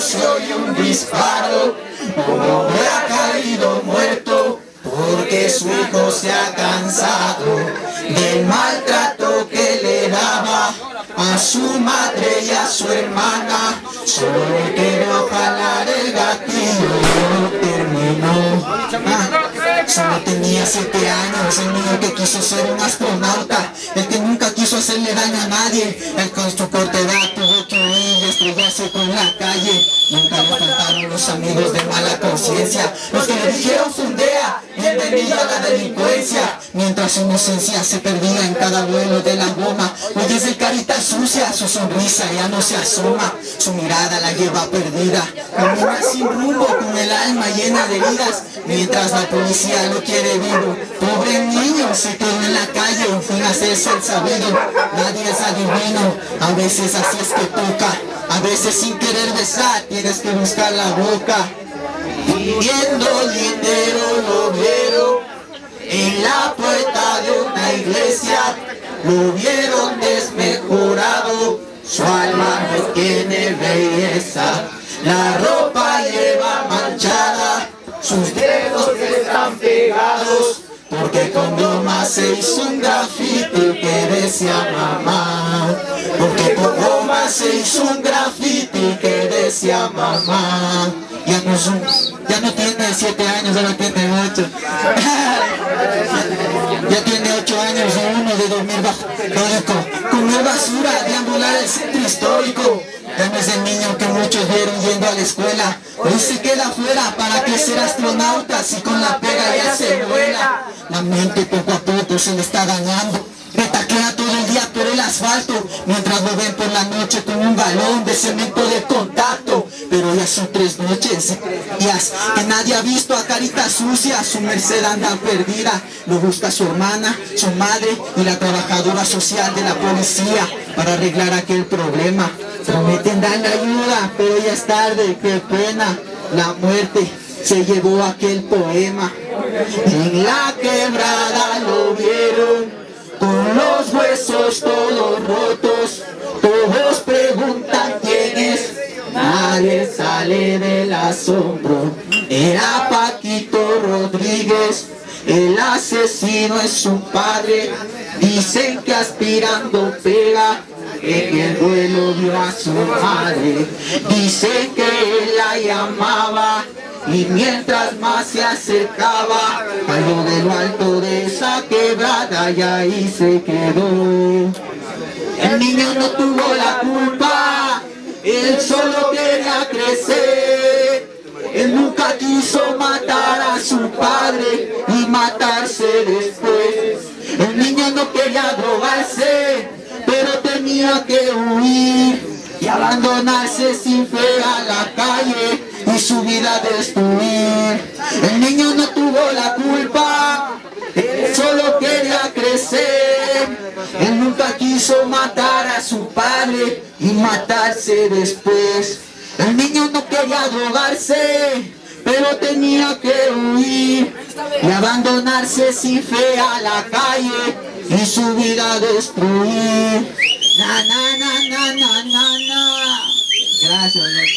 se oye un disparo, un hombre ha caído muerto porque su hijo se ha cansado del maltrato que le daba a su madre y a su hermana. Solo le quiero jalar el gatillo terminó. Ah, solo tenía siete años, el niño que quiso ser un astronauta, quiso hacerle daño a nadie, el con su corta edad tuvo que huir y estrellarse con la calle. Nunca le faltaron los amigos de mala conciencia, los que le dijeron fundea, bienvenido a la delincuencia, mientras su inocencia se perdía en cada vuelo de la goma. Hoy es carita sucia, su sonrisa ya no se asoma, su mirada la lleva perdida, camina sin rumbo alma llena de heridas, mientras la policía lo quiere vivo. Pobre niño se quedó en la calle sin hacerse el sabido, nadie es adivino, a veces así es que toca, a veces sin querer besar tienes que buscar la boca. Pidiendo dinero lo vieron en la puerta de una iglesia, lo vieron desmejorado, su alma no tiene belleza, la ropa lleva manchada, sus dedos están pegados, porque con goma se hizo un grafiti que decía mamá, porque con goma se hizo un grafiti que decía mamá. Ya no, ya no tiene siete años, ahora tiene ocho. Ya tiene ocho años uno de dormir bajo periódico, comer basura, deambular el centro histórico. Ya no niño muchos vieron yendo a la escuela. Hoy se queda afuera para que ser astronauta si con la pega ya se vuela. La mente poco a poco se le está dañando. Retaquea todo el día por el asfalto Mientras lo ven por la noche con un balón de cemento de contacto Pero ya son tres noches y días Que nadie ha visto a carita sucia Su merced anda perdida Lo busca su hermana, su madre Y la trabajadora social de la policía Para arreglar aquel problema Prometen darle ayuda Pero ya es tarde, qué pena. La muerte se llevó aquel poema. En la quebrada lo vieron con los huesos todos rotos, todos preguntan quién es, nadie sale del asombro. Era Paquito Rodríguez, el asesino es su padre, dicen que aspirando pega. En el duelo vio a su madre, dicen que él la llamaba y mientras más se acercaba, cayó de lo alto de esa quebrada y ahí se quedó. El niño no tuvo la culpa, él solo quería crecer. Él nunca quiso matar a su padre y matarse después. No quería drogarse, pero tenía que huir y abandonarse sin fe a la calle y su vida destruir. El niño no tuvo la culpa, él solo quería crecer. Él nunca quiso matar a su padre y matarse después. El niño no quería drogarse, pero tenía que huir y abandonarse sin fe a la calle y su vida destruir. Na, na, na, na, na, na, na. Gracias.